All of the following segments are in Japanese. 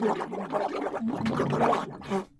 Thank you.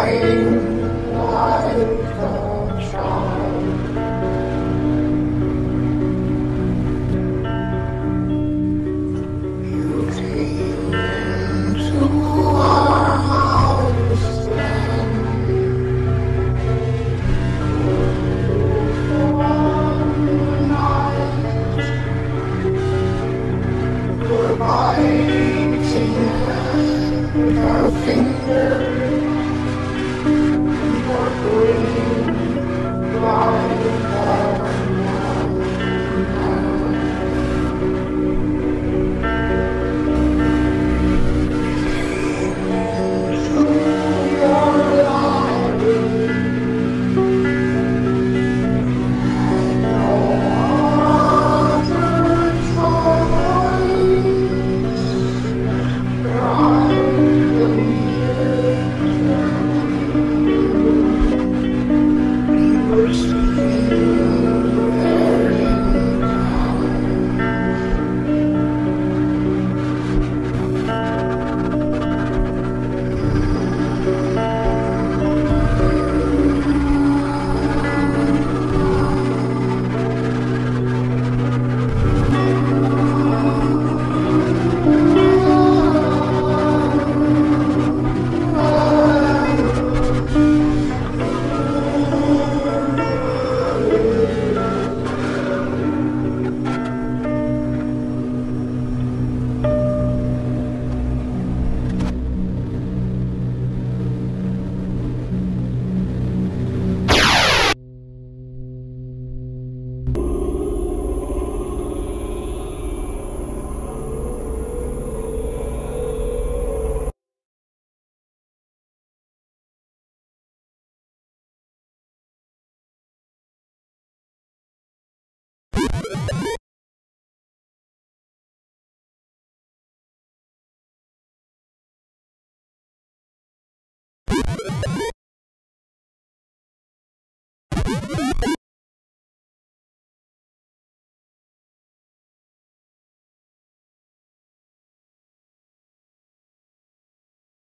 I.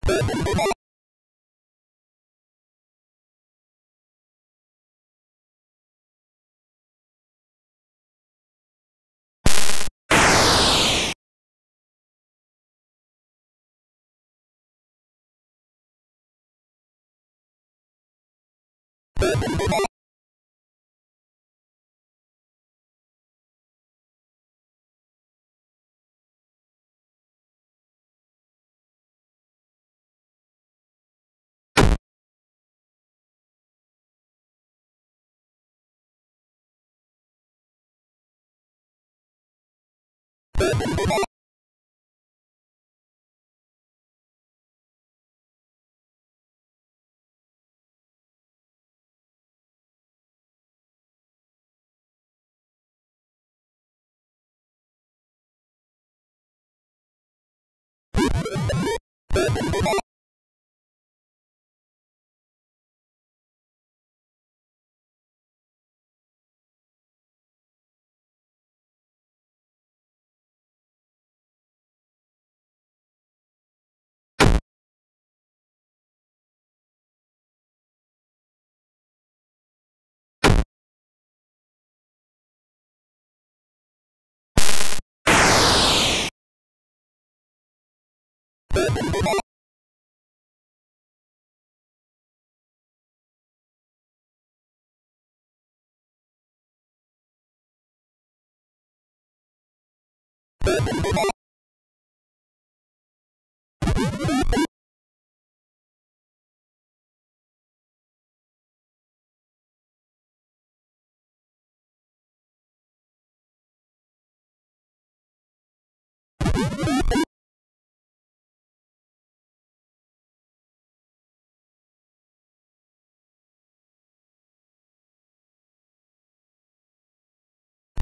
you you you